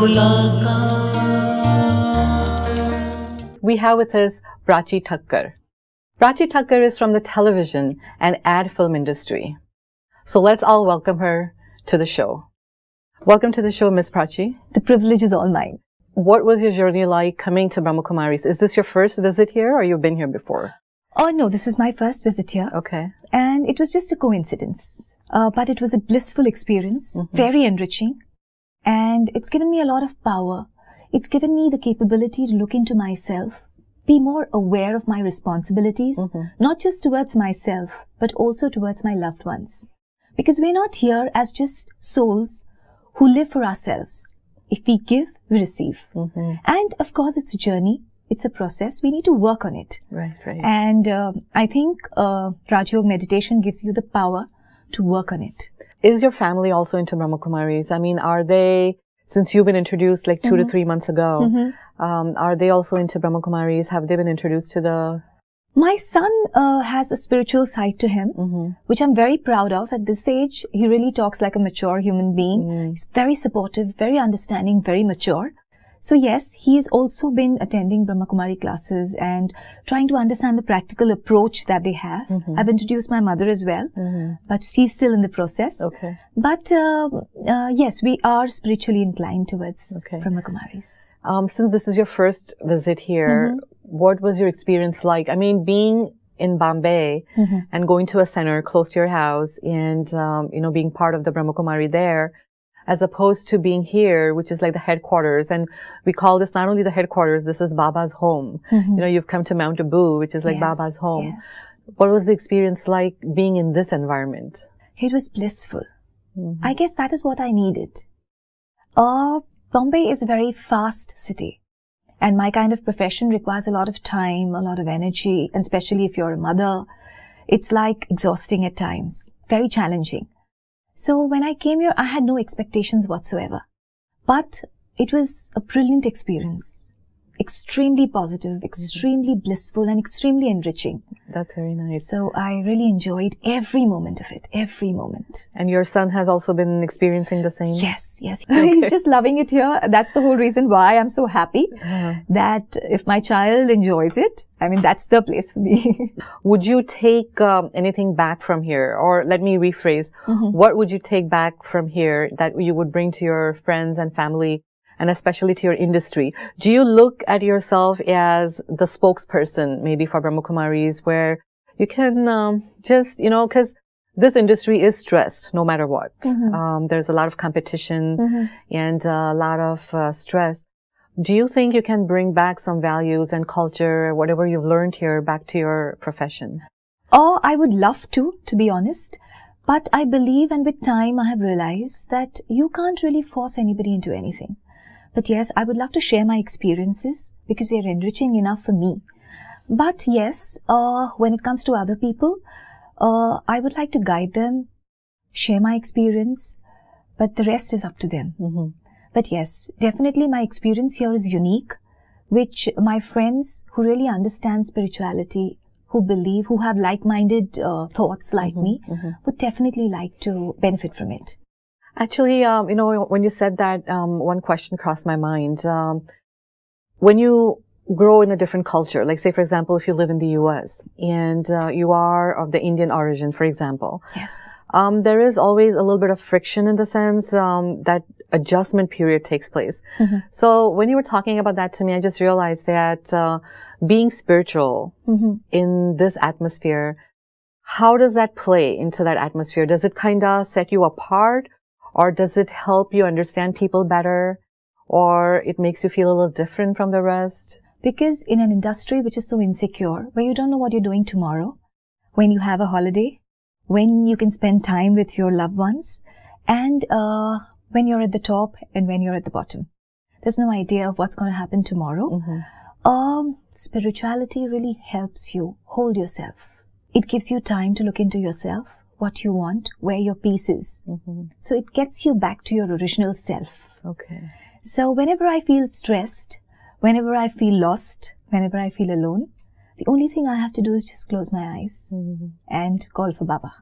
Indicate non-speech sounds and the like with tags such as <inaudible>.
We have with us Prachi Thakkar. Prachi Thakkar is from the television and ad film industry. So let's all welcome her to the show. Welcome to the show, Miss Prachi. The privilege is all mine. What was your journey like coming to Brahma Kumaris? Is this your first visit here or you've been here before? Oh no, this is my first visit here. Okay. And it was just a coincidence. Uh, but it was a blissful experience, Mhm. very enriching. And it's given me a lot of power. It's given me the capability to look into myself, be more aware of my responsibilities, Mhm. not just towards myself, but also towards my loved ones. Because we're not here as just souls who live for ourselves. If we give, we receive. hmm And of course, it's a journey. It's a process. We need to work on it. Right, right. And uh, I think uh, Raj Yoga meditation gives you the power to work on it. Is your family also into Brahma Kumaris? I mean, are they, since you've been introduced like 2 to three months ago, um, are they also into Brahma Kumaris? Have they been introduced to the? My son uh, has a spiritual side to him, Mhm. which I'm very proud of. At this age, he really talks like a mature human being. Mm. He's very supportive, very understanding, very mature. So yes, he's also been attending Brahma Kumari classes and trying to understand the practical approach that they have. Mhm. I've introduced my mother as well, Mhm. but she's still in the process. Okay. But uh, uh, yes, we are spiritually inclined towards Okay. Brahma Kumaris. Um, since this is your first visit here, Mm-hmm. what was your experience like? I mean, being in Bombay Mhm. and going to a center close to your house and, um, you know, being part of the Brahma Kumari there, as opposed to being here, which is like the headquarters. And we call this not only the headquarters, this is Baba's home. You know, you've come to Mount Abu, which is like Mm-hmm. Yes, Baba's home. yes. What was the experience like being in this environment? It was blissful. Mhm. I guess that is what I needed. Uh, Bombay is a very fast city. And my kind of profession requires a lot of time, a lot of energy, and especially if you're a mother, it's like exhausting at times, very challenging. So when I came here, I had no expectations whatsoever. But it was a brilliant experience. Extremely positive, extremely blissful, and extremely enriching. That's very nice. So I really enjoyed every moment of it, every moment. And your son has also been experiencing the same? Yes, yes. <laughs> He's just loving it here. That's the whole reason why I'm so happy Uh, that if my child enjoys it, I mean, that's the place for me. <laughs> would you take um, anything back from here? Or let me rephrase. Mhm. What would you take back from here that you would bring to your friends and family and especially to your industry? Do you look at yourself as the spokesperson maybe for Brahma Kumaris where you can um, just, you know, because this industry is stressed no matter what. Mhm. Um, there's a lot of competition Mhm. and a lot of uh, stress. Do you think you can bring back some values and culture, whatever you've learned here, back to your profession? Oh, I would love to, to be honest. But I believe and with time I have realized that you can't really force anybody into anything. But yes, I would love to share my experiences because they're enriching enough for me. But yes, uh, when it comes to other people, uh, I would like to guide them, share my experience, but the rest is up to them. Mm-hmm. But yes, definitely my experience here is unique, which my friends who really understand spirituality, who believe, who have like-minded uh, thoughts like me, mhm. would definitely like to benefit from it. Actually, um, you know, when you said that, um, one question crossed my mind. Um, when you grow in a different culture, like say, for example, if you live in the U.S. and uh, you are of the Indian origin, for example, Yes. um, there is always a little bit of friction in the sense um, that adjustment period takes place. Mhm. So when you were talking about that to me, I just realized that uh, being spiritual Mm-hmm. in this atmosphere, how does that play into that atmosphere? Does it kind of set you apart, or does it help you understand people better, or it makes you feel a little different from the rest? Because in an industry which is so insecure, where you don't know what you're doing tomorrow, when you have a holiday, when you can spend time with your loved ones, and uh, when you're at the top and when you're at the bottom, there's no idea of what's going to happen tomorrow. Mhm. Um, spirituality really helps you hold yourself. It gives you time to look into yourself, what you want, where your peace is. Mhm. So it gets you back to your original self. Okay. So whenever I feel stressed, whenever I feel lost, whenever I feel alone, the only thing I have to do is just close my eyes Mhm. and call for Baba.